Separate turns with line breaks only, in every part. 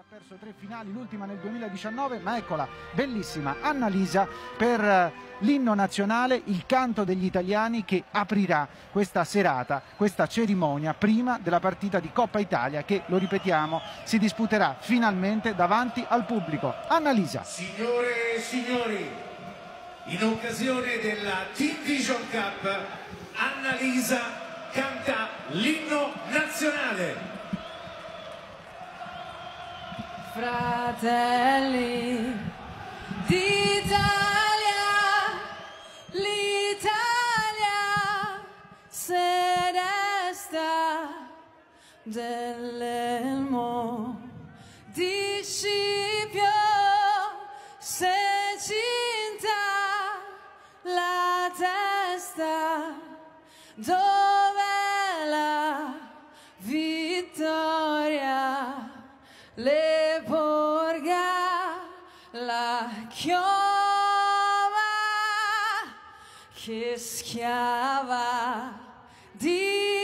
ha perso tre finali, l'ultima nel 2019, ma eccola, bellissima Annalisa per eh, l'inno nazionale, il canto degli italiani che aprirà questa serata, questa cerimonia prima della partita di Coppa Italia che, lo ripetiamo, si disputerà finalmente davanti al pubblico. Annalisa.
Signore e signori, in occasione della Team Vision Cup, Annalisa canta l'inno nazionale.
Fratelli d'Italia, l'Italia se desta dell'elmo di Scipio se cinta la testa dove la vittoria le porga la chioma che schiava di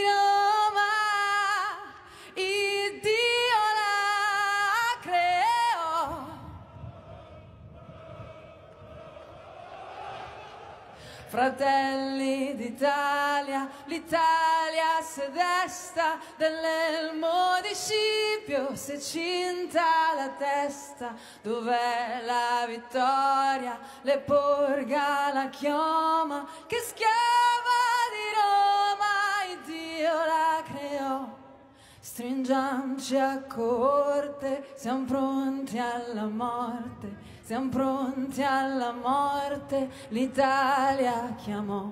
Fratelli d'Italia, l'Italia se desta dell'elmo di Scipio, se cinta la testa, dov'è la vittoria? Le porga la chioma che schiava Stringiamoci a corte, siamo pronti alla morte, siamo pronti alla morte, l'Italia chiamò.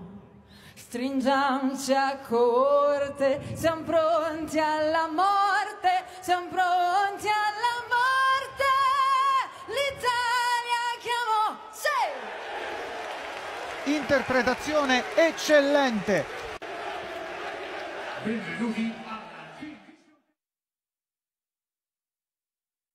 Stringiamoci a corte, siamo pronti alla morte, siamo pronti alla morte, l'Italia chiamò. Sì!
Interpretazione eccellente.